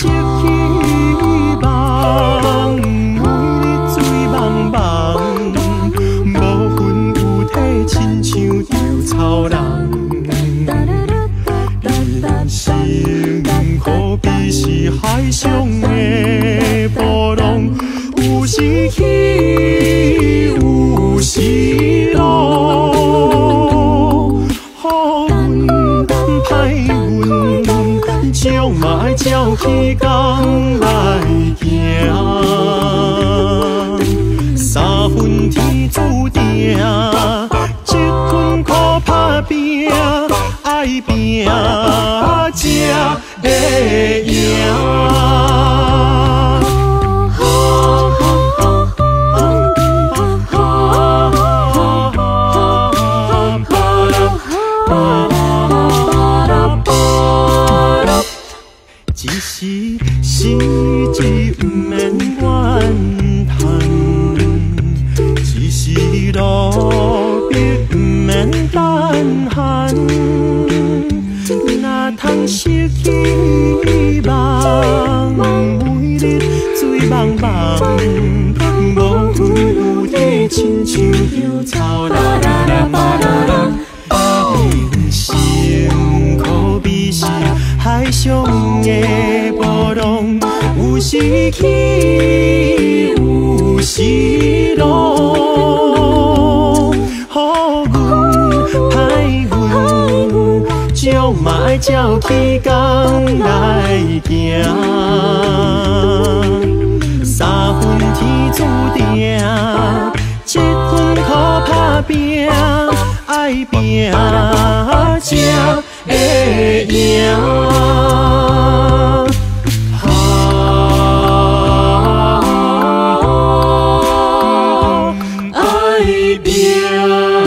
痴痴望每日醉茫茫无魂有体亲像稻草人人生可比是海上的波浪有时起去工来行，三分天注定，一分靠打拼，爱拼才会赢。时失志不免怨叹，一时落笔不免胆寒。哪通失去希望，每日醉茫茫，无魂有体，亲像稻草啦上的波浪，有时起，有时落。好运歹运，将嘛爱照起工来行。三分天注定，七分靠打拼，爱拼才会赢。you.